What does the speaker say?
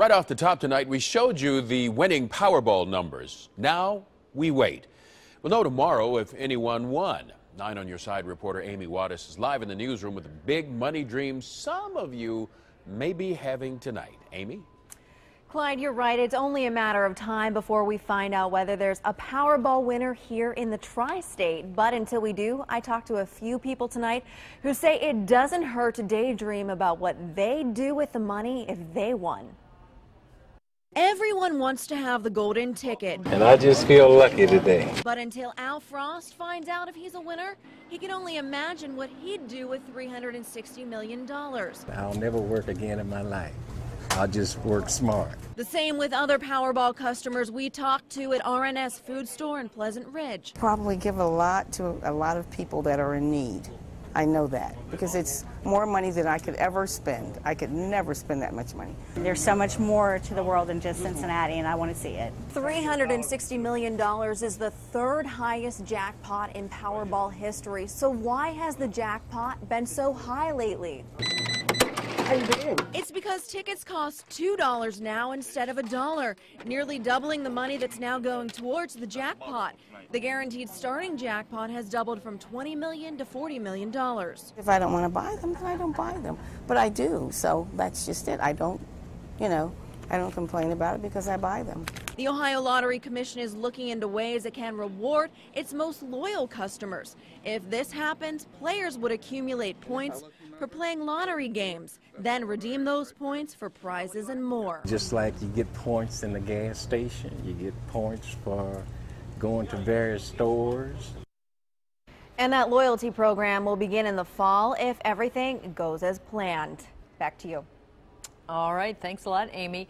Right off the top tonight, we showed you the winning Powerball numbers. Now we wait. We'll know tomorrow if anyone won. Nine on your side reporter Amy Wadas is live in the newsroom with the big money dreams some of you may be having tonight. Amy? Clyde, you're right. It's only a matter of time before we find out whether there's a Powerball winner here in the tri-state. But until we do, I talked to a few people tonight who say it doesn't hurt to daydream about what they'd do with the money if they won. Everyone wants to have the golden ticket. And I just feel lucky today. But until Al Frost finds out if he's a winner, he can only imagine what he'd do with $360 million. I'll never work again in my life. I'll just work smart. The same with other Powerball customers we talked to at RNS Food Store in Pleasant Ridge. Probably give a lot to a lot of people that are in need. I know that because it's more money than I could ever spend. I could never spend that much money. There's so much more to the world than just Cincinnati, and I want to see it. $360 million is the third highest jackpot in Powerball history. So, why has the jackpot been so high lately? It's because tickets cost $2 now instead of a dollar, nearly doubling the money that's now going towards the jackpot. The guaranteed starting jackpot has doubled from $20 million to $40 million. If I don't want to buy them, then I don't buy them. But I do, so that's just it. I don't, you know, I don't complain about it because I buy them. The Ohio Lottery Commission is looking into ways it can reward its most loyal customers. If this happens, players would accumulate points for playing lottery games, then redeem those points for prizes and more. Just like you get points in the gas station, you get points for going to various stores. And that loyalty program will begin in the fall if everything goes as planned. Back to you. All right. Thanks a lot, Amy.